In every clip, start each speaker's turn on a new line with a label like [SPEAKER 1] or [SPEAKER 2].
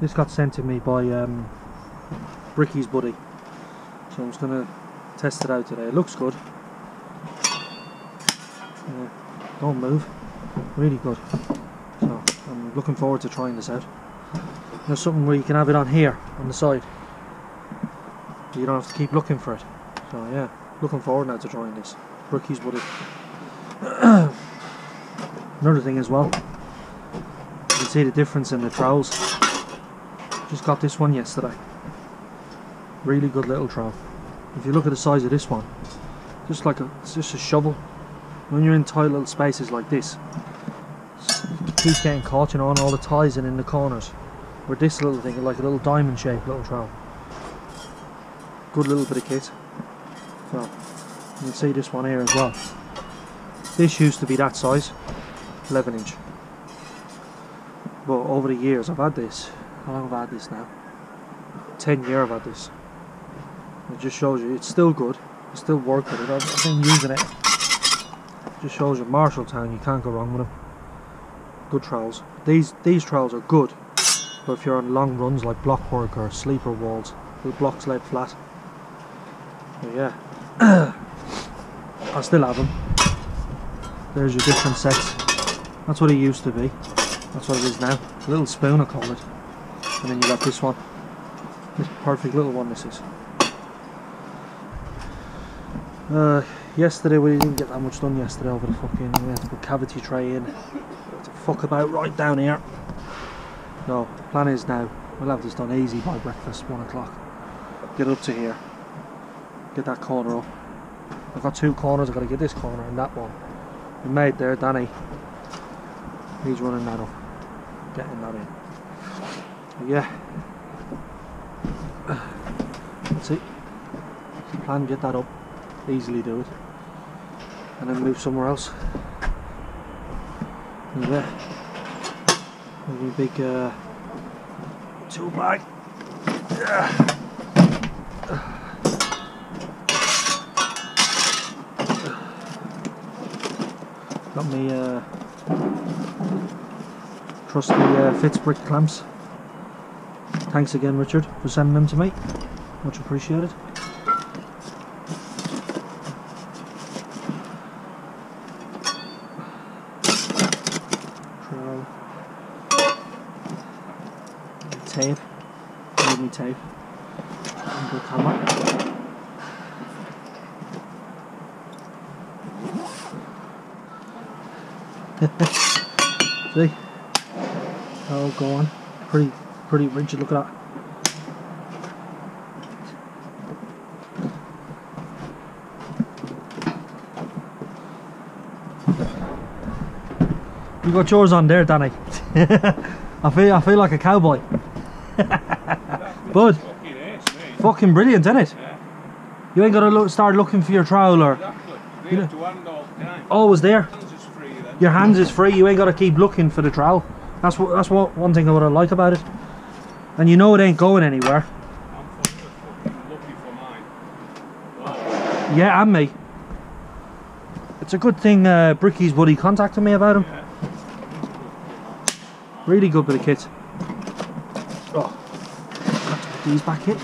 [SPEAKER 1] This got sent to me by um, Bricky's buddy. So I'm just going to test it out today. It looks good. Uh, don't move. Really good. So I'm looking forward to trying this out. There's something where you can have it on here, on the side. You don't have to keep looking for it. So yeah, looking forward now to trying this. Bricky's buddy. Another thing as well, you can see the difference in the trowels. Just got this one yesterday. Really good little trowel. If you look at the size of this one, just like a, it's just a shovel. When you're in tight little spaces like this, keeps getting caught, you know, on all the ties and in the corners. Where this little thing, like a little diamond shaped little trowel. Good little bit of kit. So, you can see this one here as well. This used to be that size, 11 inch. But over the years I've had this, how long have I had this now? 10 year I've had this. It just shows you, it's still good, It's still working. I've, been using it. Just shows you Marshalltown, you can't go wrong with them. Good trowels. These these trowels are good, but if you're on long runs like block work or sleeper walls, the blocks laid flat. But yeah, I still have them. There's your different sets. That's what it used to be. That's what it is now. A little spoon I call it. And then you got this one. This perfect little one this is. Uh, yesterday we didn't get that much done yesterday over the fucking we had to put cavity tray in. Fuck about right down here. No, plan is now we'll have this done easy by breakfast, one o'clock. Get up to here. Get that corner up. I've got two corners, I've got to get this corner and that one. The mate there, Danny, he's running that up. Getting that in. Yeah. That's it. Plan get that up. Easily do it. And then move somewhere else. And a big uh, tool bag. Yeah. Got me uh, trusty uh, Fitzbrick clamps. Thanks again, Richard, for sending them to me. Much appreciated. Trowel. Tape. Me tape. And good hammer. See? Oh, go on. Pretty, pretty rigid. Look at that. You got yours on there, Danny. I feel, I feel like a cowboy. Bud,
[SPEAKER 2] Fucking ace,
[SPEAKER 1] fucking brilliant, isn't it?
[SPEAKER 2] Yeah,
[SPEAKER 1] You ain't got to look, start looking for your trowel or
[SPEAKER 2] exactly.
[SPEAKER 1] You
[SPEAKER 2] have to hand all the
[SPEAKER 1] always there.
[SPEAKER 2] Hands free.
[SPEAKER 1] Your hands is free. You ain't got to keep looking for the trowel. That's what. That's what one thing I would like about it. And you know it ain't going anywhere.
[SPEAKER 2] I'm fucking, fucking lucky for mine. Oh,
[SPEAKER 1] Yeah, and me. It's a good thing uh, Bricky's buddy contacted me about him.
[SPEAKER 2] yeah.
[SPEAKER 1] Really good bit of kit. Oh, these back in.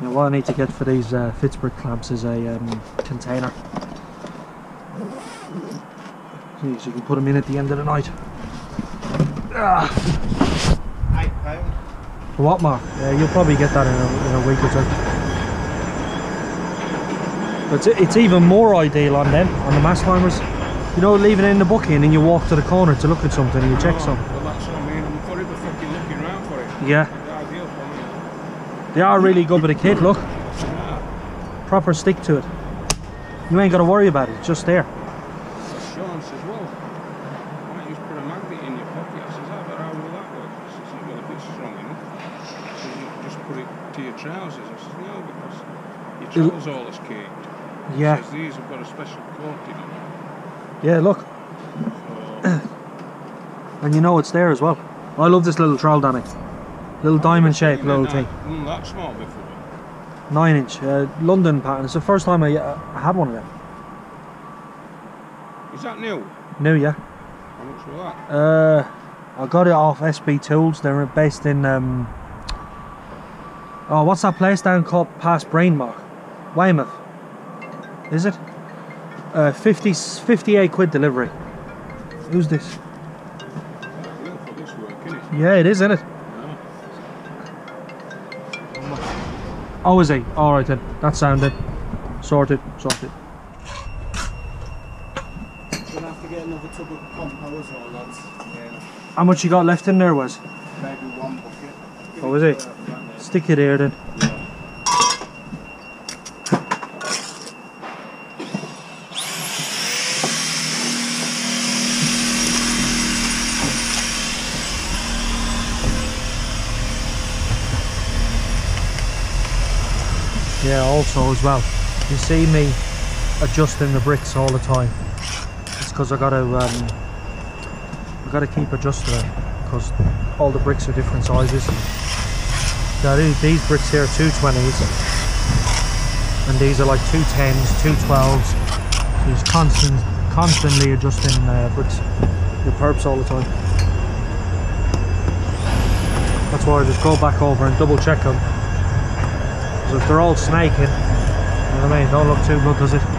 [SPEAKER 1] Now what I need to get for these uh, Fitzbrick clamps is a um, container. So you can put them in at the end of the night. Ah,
[SPEAKER 3] Eight pound.
[SPEAKER 1] for what more? Yeah, you'll probably get that in a, in a week or two. But it's, it's even more ideal on them, on the mast climbers. You know, leaving it in the bucket and then you walk to the corner to look at something and you check
[SPEAKER 2] Oh,
[SPEAKER 1] something.
[SPEAKER 2] Well, that's what I mean. I'm forever fucking looking around for it.
[SPEAKER 1] Yeah,
[SPEAKER 2] It's ideal for me.
[SPEAKER 1] they are really good with a kit, look. Proper stick to it. You ain't got to worry about it, it's just there.
[SPEAKER 2] Sean says, well, why don't you just put a magnet in your pocket? I says, ah, but how will that work? He says, "Yeah, well, if it's strong enough. He says, you just put it to your trousers. I says, no, because your trousers all is caked.
[SPEAKER 1] Yeah.
[SPEAKER 2] says these have got a special coating on them.
[SPEAKER 1] Yeah, look.
[SPEAKER 2] So,
[SPEAKER 1] And you know it's there as well. I love this little trowel, Danny. Little diamond shaped little thing.
[SPEAKER 2] mm, that small before.
[SPEAKER 1] Nine inch. Uh, London pattern. It's the first time I, uh, I had one of them.
[SPEAKER 2] Is that new?
[SPEAKER 1] New, yeah.
[SPEAKER 2] How much was that?
[SPEAKER 1] Uh, I got it off SB Tools. They're based in. Um, oh, what's that place down called past Brainmark? Weymouth. Is it? Uh, 50, 58 quid delivery. Who's this?
[SPEAKER 2] That's real for this work, innit?
[SPEAKER 1] Yeah, it is, isn't it? Oh, is he? Alright then. that sounded. Sorted. Sorted.
[SPEAKER 3] Have to get another tub of compost or lads. Yeah.
[SPEAKER 1] How much you got left in there, was?
[SPEAKER 3] Maybe one bucket.
[SPEAKER 1] Oh,
[SPEAKER 3] it
[SPEAKER 1] is it? Stick it here then. Yeah, also as well, you see me adjusting the bricks all the time. It's because I gotta, um, I gotta keep adjusting it because all the bricks are different sizes. Now these, these bricks here are 220s and these are like 210s, 212s. So he's constant, constantly adjusting uh, bricks, the perps all the time. That's why I just go back over and double check them. Because if they're all snaking, you know what I mean, don't look too good does it?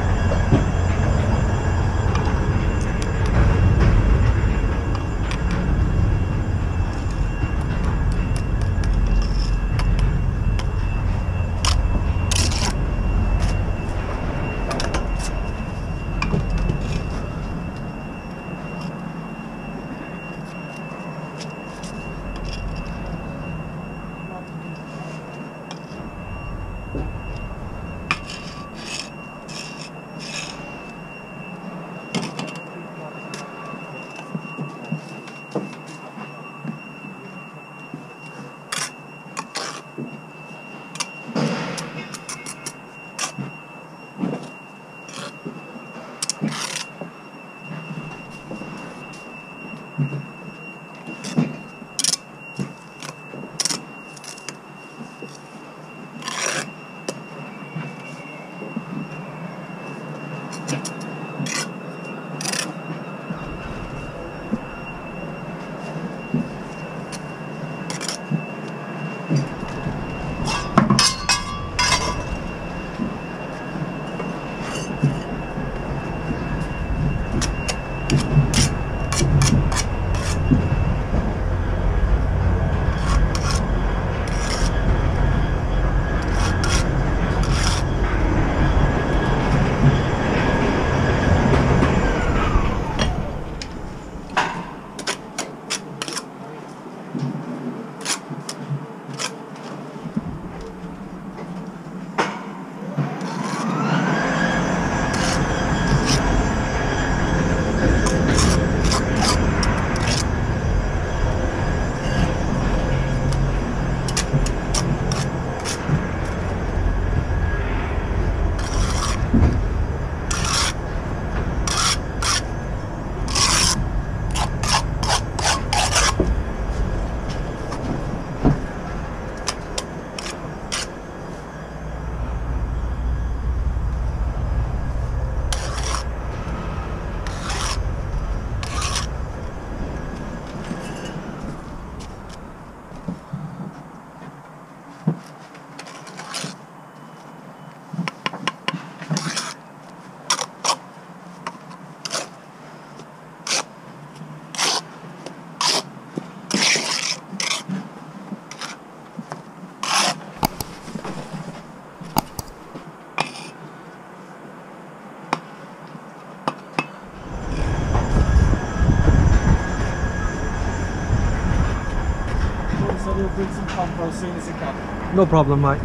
[SPEAKER 3] So bring some compost soon as he can.
[SPEAKER 1] No problem, mate.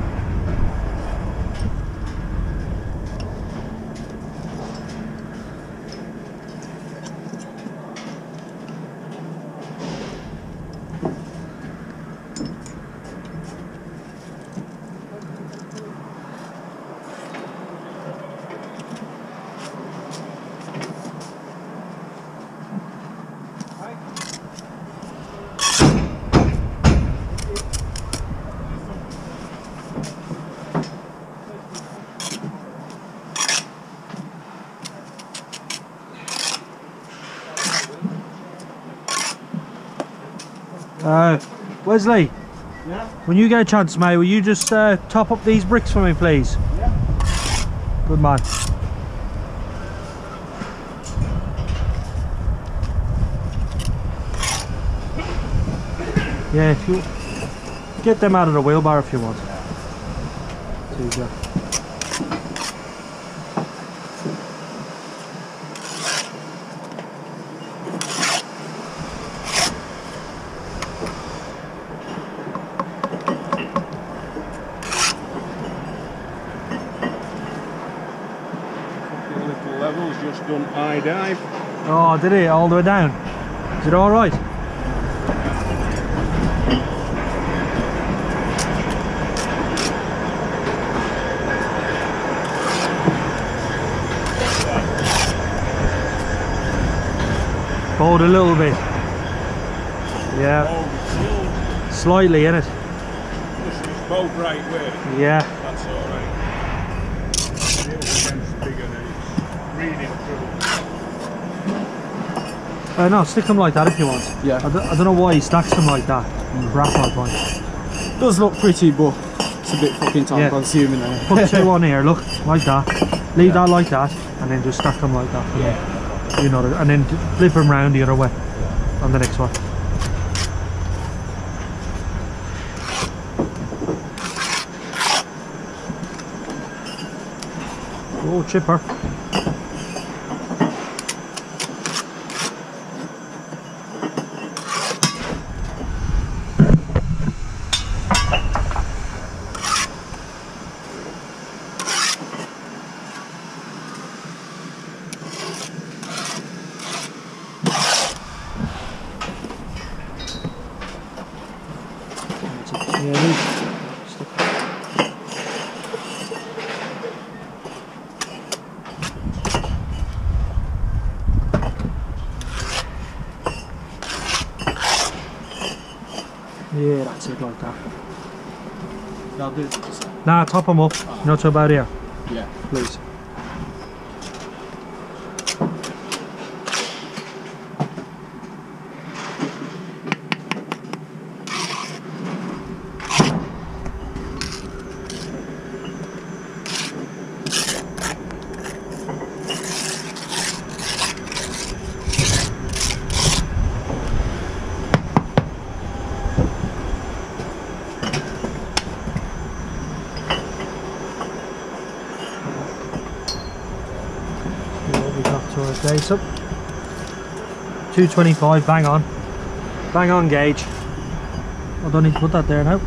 [SPEAKER 1] Uh, Wesley,
[SPEAKER 3] Yeah?
[SPEAKER 1] when you get a chance, mate, will you just uh, top up these bricks for me, please?
[SPEAKER 3] Yeah.
[SPEAKER 1] Good man. Yeah, if you get them out of the wheelbarrow if you want. Easier.
[SPEAKER 2] The little levels just done high dive.
[SPEAKER 1] Oh, did it all the way down? Is it all right? Bowed a little bit. Yeah, slightly in it.
[SPEAKER 2] still. This is both right way.
[SPEAKER 1] Yeah.
[SPEAKER 2] That's alright. The
[SPEAKER 1] Uh, no, stick them like that if you want.
[SPEAKER 3] Yeah.
[SPEAKER 1] I don't, I don't know why he stacks them like that. Graphite one.
[SPEAKER 3] Does look pretty, but it's a bit fucking time
[SPEAKER 1] Yeah.
[SPEAKER 3] consuming.
[SPEAKER 1] Put two on here, look, like that. Leave that like that, and then just stack them like that. Yeah. You know, and then flip them round the other way on the next one. Oh, chipper. Yeah, that's it like that.
[SPEAKER 3] I'll this.
[SPEAKER 1] Nah, top them up. Not so bad here,
[SPEAKER 3] Yeah.
[SPEAKER 1] please. See what we got to our days up. 225, bang on. Bang on gauge. I don't need to put that there now.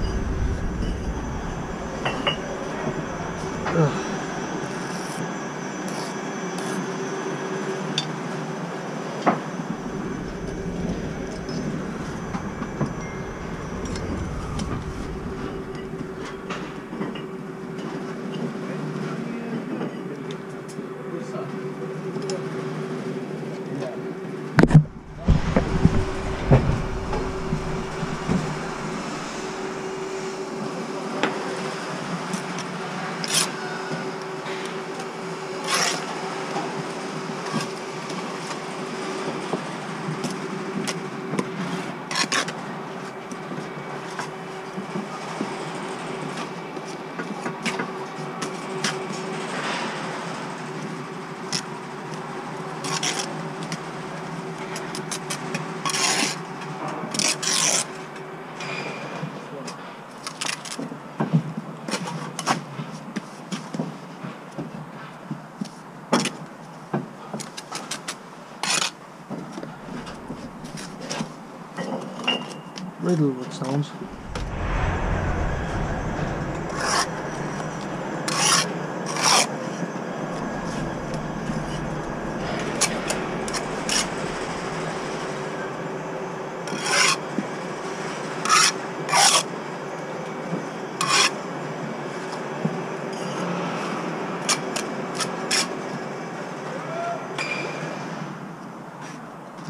[SPEAKER 1] Riddled with stones.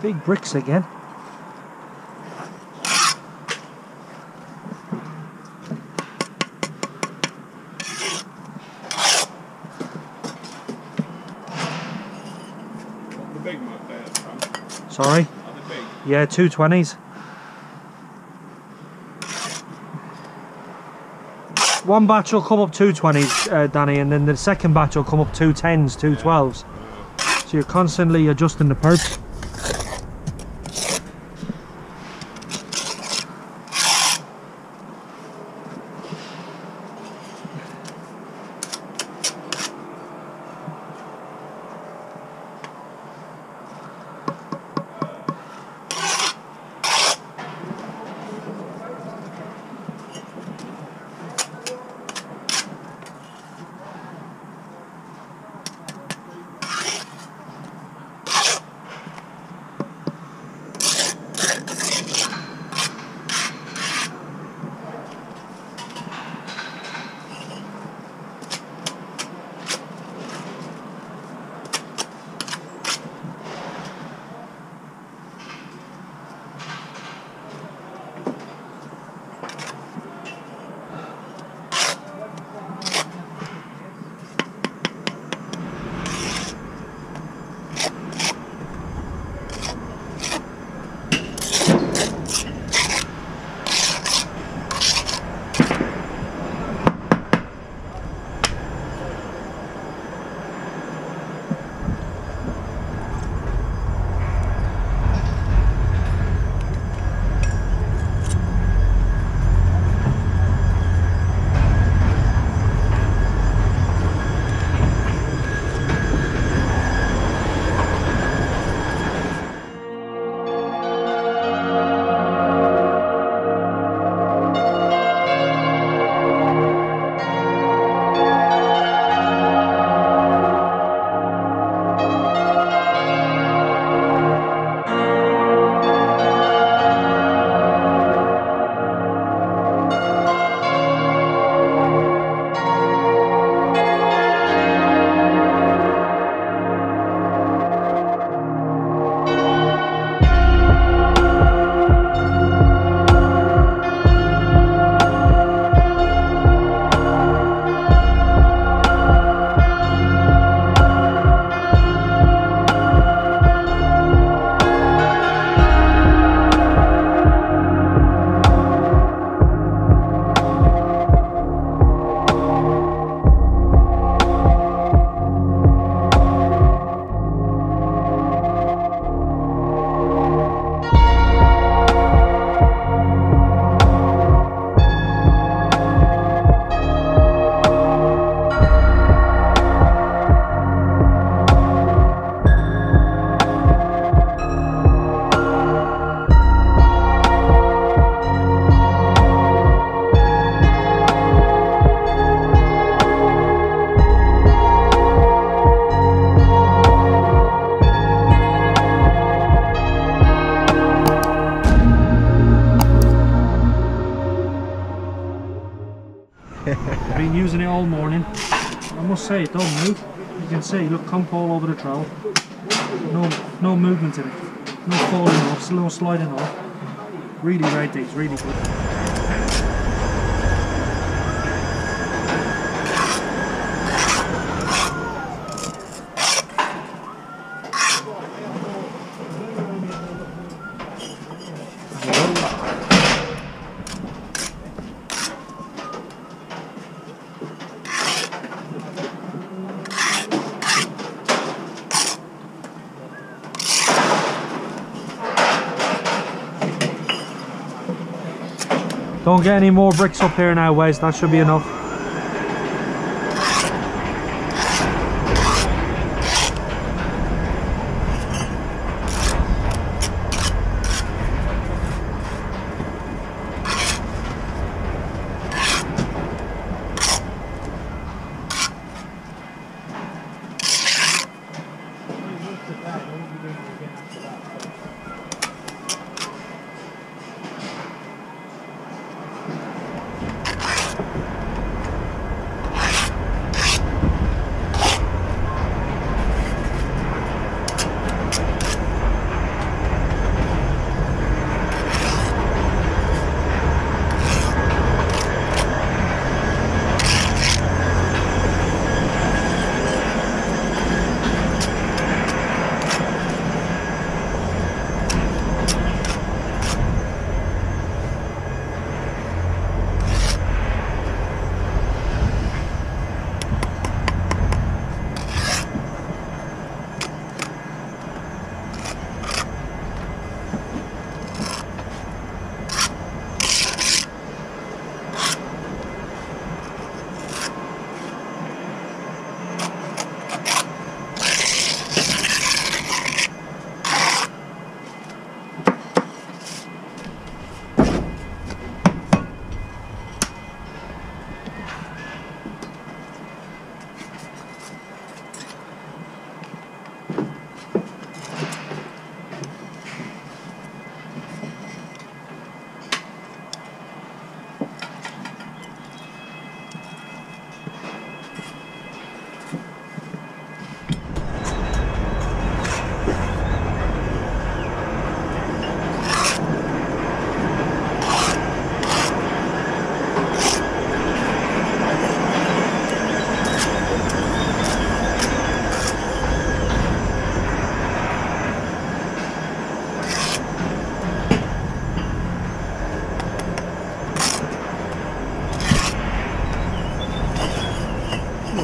[SPEAKER 1] Big bricks again. Yeah, 220s. One batch will come up 220s, uh, Danny, and then the second batch will come up 210s, 212s. So you're constantly adjusting the perps. See, look, comp all over the trowel. No, no movement in it. No falling off, no sliding off. Really great these, really good. Don't get any more bricks up here now, Wes. That should be enough.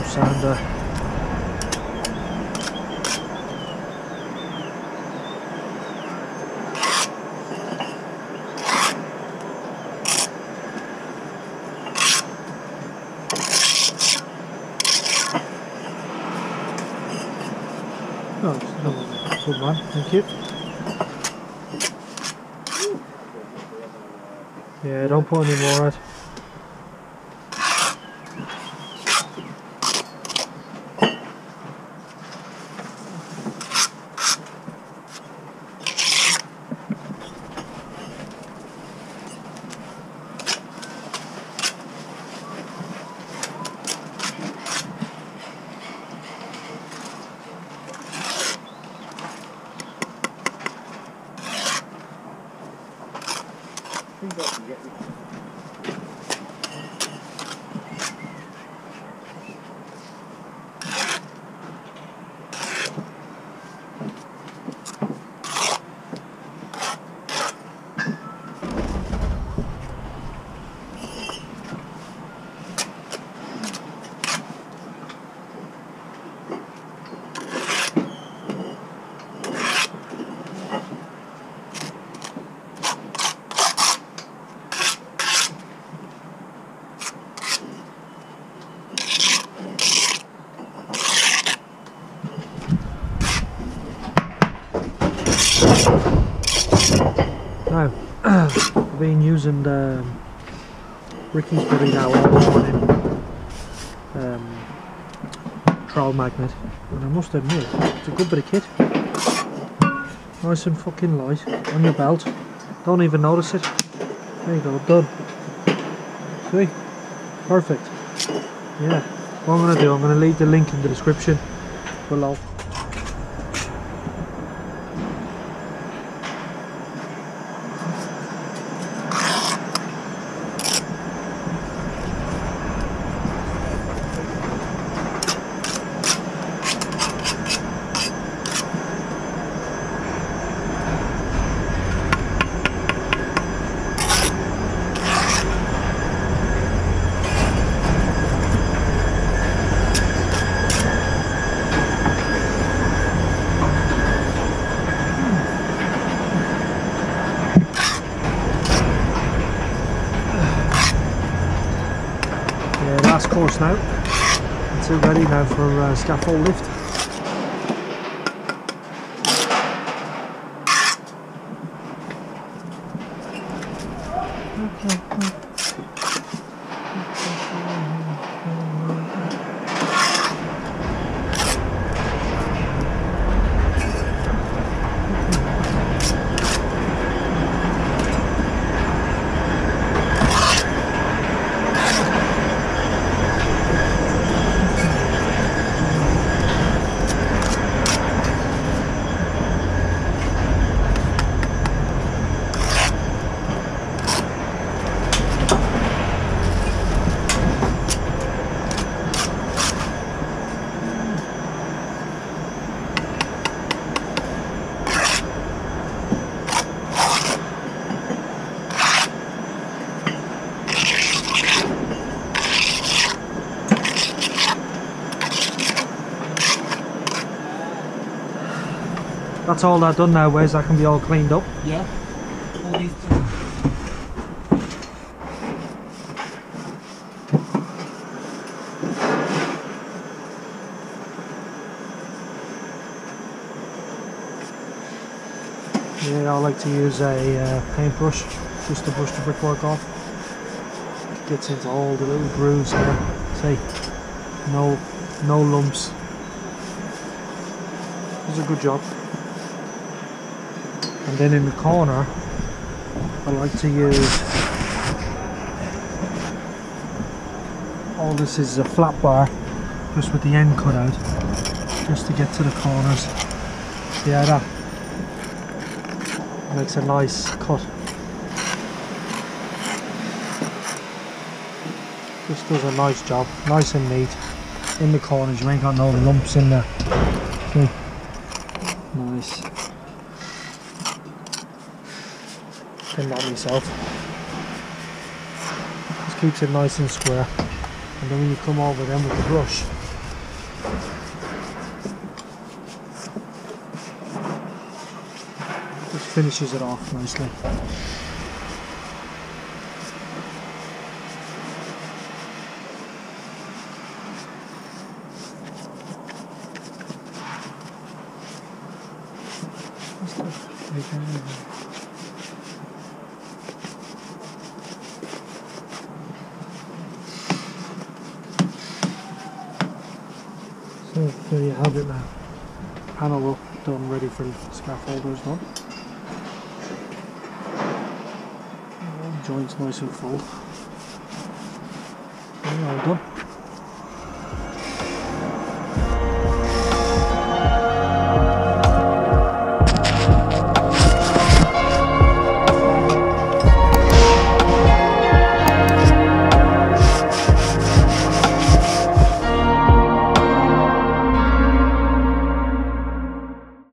[SPEAKER 1] No sander. Oh, it's thank you. Yeah, don't put any more out. Now, I've been Bricky's Buddy now all morning um, trowel magnet, and I must admit, it's a good bit of kit. Nice and fucking light on your belt. Don't even notice it. There you go, done. See? Perfect. Yeah. What I'm gonna do, I'm gonna leave the link in the description below. Yeah, last course now. It's ready now for uh, scaffold lift. That's all that done now, Wes. That can be all cleaned up.
[SPEAKER 3] Yeah. All these
[SPEAKER 1] Yeah, I like to use a uh, paintbrush just to brush the brickwork off. It Gets into all the little grooves there. See, no, no lumps. Does a good job. And then in the corner, I like to use. All this is a flat bar, just with the end cut out, just to get to the corners. How that makes a nice cut. Just does a nice job, nice and neat. In the corners, you ain't got no lumps in there. See? Nice. Myself. Just keeps it nice and square. And then when you come over them with the brush, Just finishes it off nicely. What's that? There you have it now. Panel up, done, ready for scaffolders done. Joints nice and full. Yeah, all done.